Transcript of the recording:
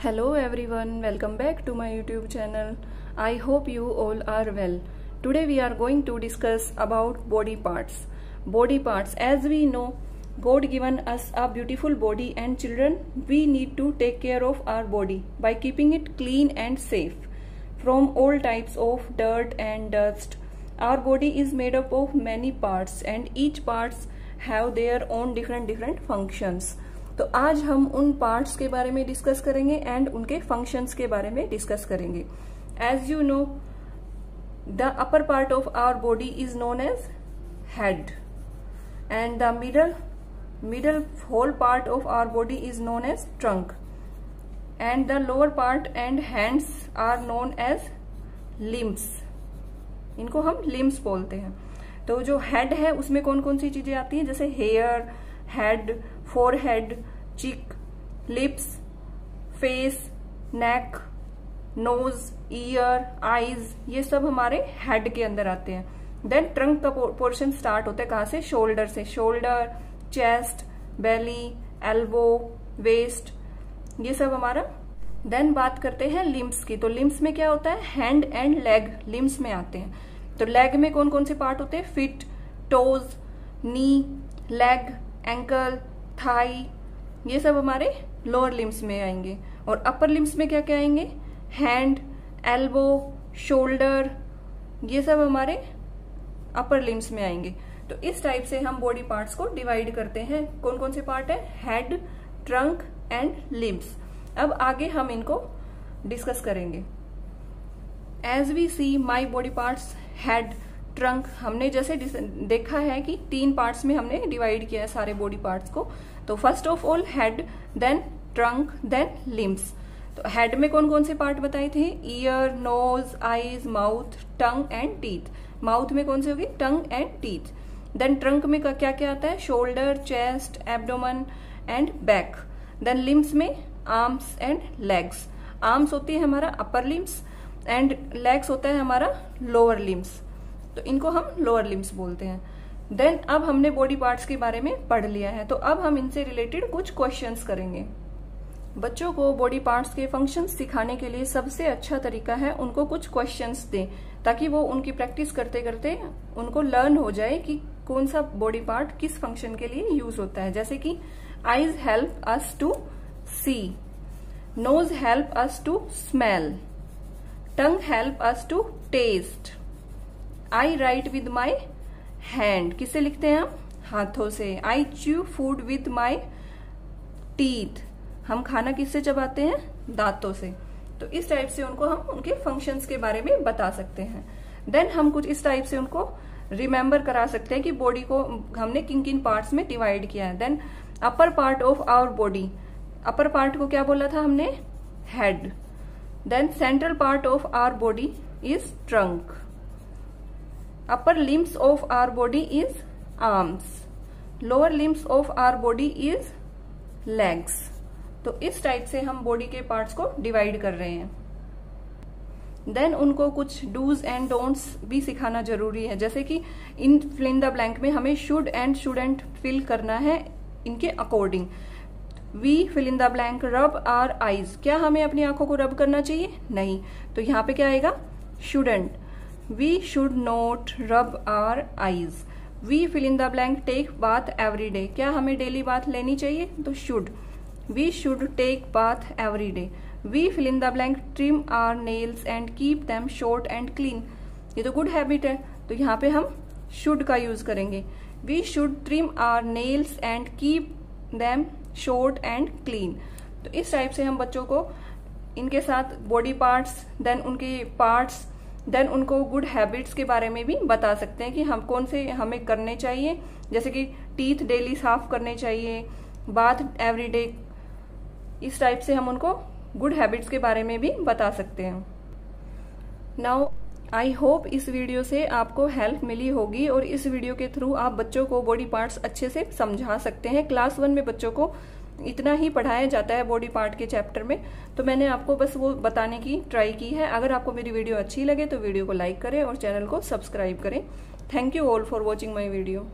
Hello everyone, welcome back to my YouTube channel. I hope you all are well. Today we are going to discuss about body parts. Body parts, as we know, God given us a beautiful body and children, we need to take care of our body by keeping it clean and safe from all types of dirt and dust. Our body is made up of many parts and each parts have their own different different functions. तो आज हम उन parts के बारे में discuss करेंगे and उनके functions के बारे में डिस्कस करेंगे। As you know the upper part of our body is known as head and the middle middle whole part of our body is known as trunk and the lower part and hands are known as limbs इनको हम limbs बोलते हैं। तो जो head है, उसमें कौन कौन सी चीज़ें आती हैं? जैसे hair head forehead cheek lips face neck nose ear eyes ये सब हमारे हेड के अंदर आते हैं। देन ट्रंक का पोर्शन स्टार्ट होता है कहाँ से? शोल्डर से। Shoulder chest belly elbow waist ये सब हमारा। देन बात करते हैं लिम्स की। तो लिम्स में क्या होता है? हैंड एंड लेग लिम्स में आते हैं। तो लेग में कौन कौन से पार्ट होते हैं? Feet toes knee leg ankle thigh ये सब हमारे लोअर लिम्स में आएँगे। और अपर लिम्स में क्या क्या आएँगे? हैंड एल्बो शोल्डर ये सब हमारे अपर लिम्स में आएँगे। तो इस टाइप से हम बॉडी पार्ट्स को डिवाइड करते हैं। कौन कौन से पार्ट है? हेड ट्रंक एंड लिम्स अब आगे हम इनको डिस्कस करेंगे। As we see my body parts head trunk हमने जैसे देखा है कि तीन पार्ट्स में हमने डिवाइड किया है सारे बॉडी पार्ट्स को। तो first of all head then trunk then limbs तो हेड में कौन कौन से पार्ट बताए थे? Ear nose eyes mouth tongue and teeth mouth में कौन से होगी? Tongue and teeth then trunk में क्या क्या आता है? Shoulder chest abdomen and back then limbs में आर्म्स एंड लेग्स आर्म्स होती है हमारा अपर लिम्स एंड लेग्स होता है हमारा लोअर लिम्स तो इनको हम लोअर लिम्स बोलते हैं। देन अब हमने बॉडी पार्ट्स के बारे में पढ़ लिया है तो अब हम इनसे रिलेटेड कुछ क्वेश्चंस करेंगे। बच्चों को बॉडी पार्ट्स के फ़ंक्शंस सिखाने के लिए सबसे अच्छा तरीका है उनको कुछ क्वेश्चंस दें, ताकि वो उनकी प्रैक्टिस करते करते उनको लर्न हो जाए कि कौन सा बॉडी पार्ट किस फ़ंक्शन के लिए यूज़ होता है। जैसे कि eyes help us to see nose help us to smell tongue help us to taste I write with my hand किससे लिखते हैं हम? हाथों से. I chew food with my teeth हम खाना किससे चबाते हैं? दांतों से. तो इस टाइप से उनको हम उनके फ़ंक्शंस के बारे में बता सकते हैं. देन हम कुछ इस टाइप से उनको रिमेम्बर करा सकते हैं कि बॉडी को हमने किन किन पार्ट्स में डिवाइड किया है. Then upper part of our body upper part को क्या बोला था हमने? Head then central part of our body is trunk upper limbs of our body is arms. Lower limbs of our body is legs. तो इस type से हम body के पार्ट्स को डिवाइड कर रहे हैं। देन उनको कुछ डूज एंड डोंट्स भी सिखाना ज़रूरी है। जैसे कि इन फिल इन द ब्लैंक में हमें शुड एंड शुडेंट फिल करना है इनके according we fill in the blank rub our eyes क्या हमें अपनी आँखों को रब करना चाहिए? नहीं। तो यहाँ पे क्या आएगा? Student we should not rub our eyes we fill in the blank take bath every day क्या हमें डेली बाथ लेनी चाहिए? तो should we should take bath every day we fill in the blank trim our nails and keep them short and clean ये तो good habit है. तो यहाँ पे हम शुड का यूज़ करेंगे. We should trim our nails and keep them short and clean तो इस टाइप से हम बच्चों को इनके साथ बॉडी पार्ट्स देन उनके पार्ट्स देन उनको गुड हैबिट्स के बारे में भी बता सकते हैं कि हम कौन से हमें करने चाहिए। जैसे कि टीथ डेली साफ़ करने चाहिए बाथ एवरी डे इस टाइप से हम उनको गुड हैबिट्स के बारे में भी बता सकते हैं। नाउ आई होप इस वीडियो से आपको हेल्प मिली होगी और इस वीडियो के थ्रू आप बच्चों को बॉडी पार्ट्स अच्छे से समझा सकते हैं। क्लास वन में बच्चों को इतना ही पढ़ाया जाता है बॉडी पार्ट के चैप्टर में तो मैंने आपको बस वो बताने की ट्राई की है। अगर आपको मेरी वीडियो अच्छी लगे तो वीडियो को लाइक करें और चैनल को सब्सक्राइब करें। Thank you all for watching my video